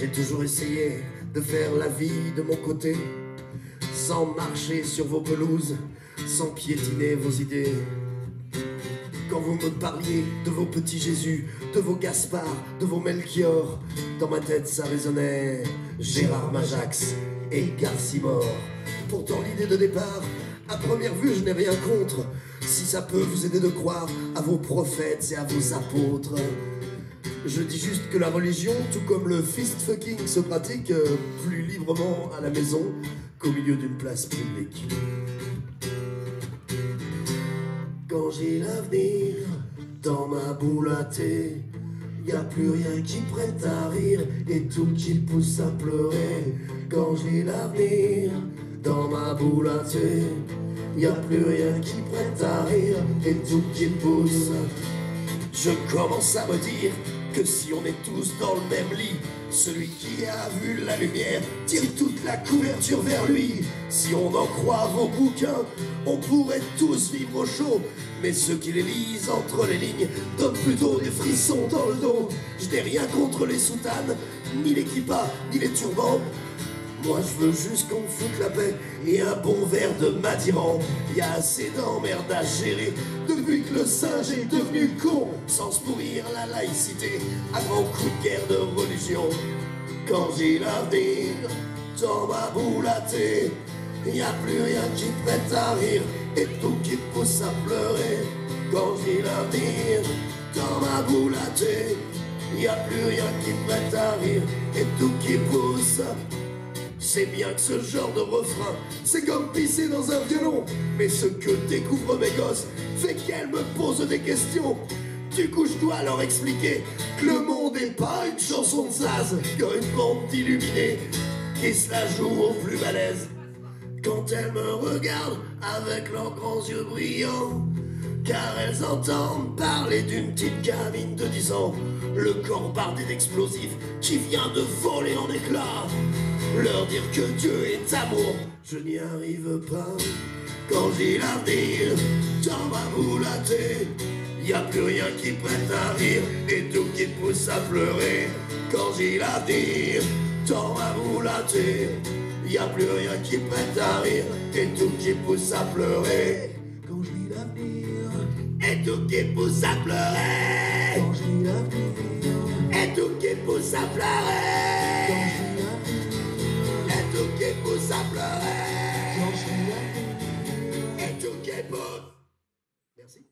J'ai toujours essayé de faire la vie de mon côté, sans marcher sur vos pelouses, sans piétiner vos idées. Quand vous me parliez de vos petits Jésus, de vos Gaspard, de vos Melchior, dans ma tête ça résonnait Gérard Majax et Garcimore. Pourtant l'idée de départ, à première vue je n'ai rien contre, si ça peut vous aider de croire à vos prophètes et à vos apôtres. Je dis juste que la religion, tout comme le fist fucking, se pratique euh, plus librement à la maison qu'au milieu d'une place publique. Quand j'ai l'avenir dans ma boule à thé, y a plus rien qui prête à rire et tout qui pousse à pleurer. Quand j'ai l'avenir dans ma boule à thé, y a plus rien qui prête à rire et tout qui pousse. Je commence à me dire que si on est tous dans le même lit, celui qui a vu la lumière tire toute la couverture vers lui. Si on en croit vos bouquins, on pourrait tous vivre au chaud. Mais ceux qui les lisent entre les lignes donnent plutôt des frissons dans le dos. Je n'ai rien contre les soutanes, ni les kippas, ni les turbans. Moi je veux juste qu'on foute la paix et un bon verre de Madiran. Y a assez d'emmerdes à gérer depuis le singe est devenu con. Sans se la laïcité à grands coups de guerre de religion. Quand j'ai l'avenir boule à thé, y a plus rien qui prête à rire et tout qui pousse à pleurer. Quand j'ai l'avenir boule à thé, y a plus rien qui prête à rire et tout qui pousse c'est bien que ce genre de refrain, c'est comme pisser dans un violon. Mais ce que découvrent mes gosses fait qu'elles me posent des questions. Du coup, je dois leur expliquer que le monde est pas une chanson de Zaz, qu'une bande d'illuminés qui se la joue au plus balèze. Quand elles me regardent avec leurs grands yeux brillants, car elles entendent parler d'une petite gamine de 10 ans, le corps bardé d'explosifs qui vient de voler en éclats. Leur dire que Dieu est amour, je n'y arrive pas. Quand j'ai l'avenir dans ma boule à thé, y a plus rien qui prête à rire et tout qui pousse à pleurer. Quand j'ai l'avenir dans ma boule à thé, y a plus rien qui prête à rire et tout qui pousse à pleurer. Quand j'ai l'avenir et tout qui pousse à pleurer. Quand j'ai l'avenir et tout qui pousse à pleurer. Pousse. Merci.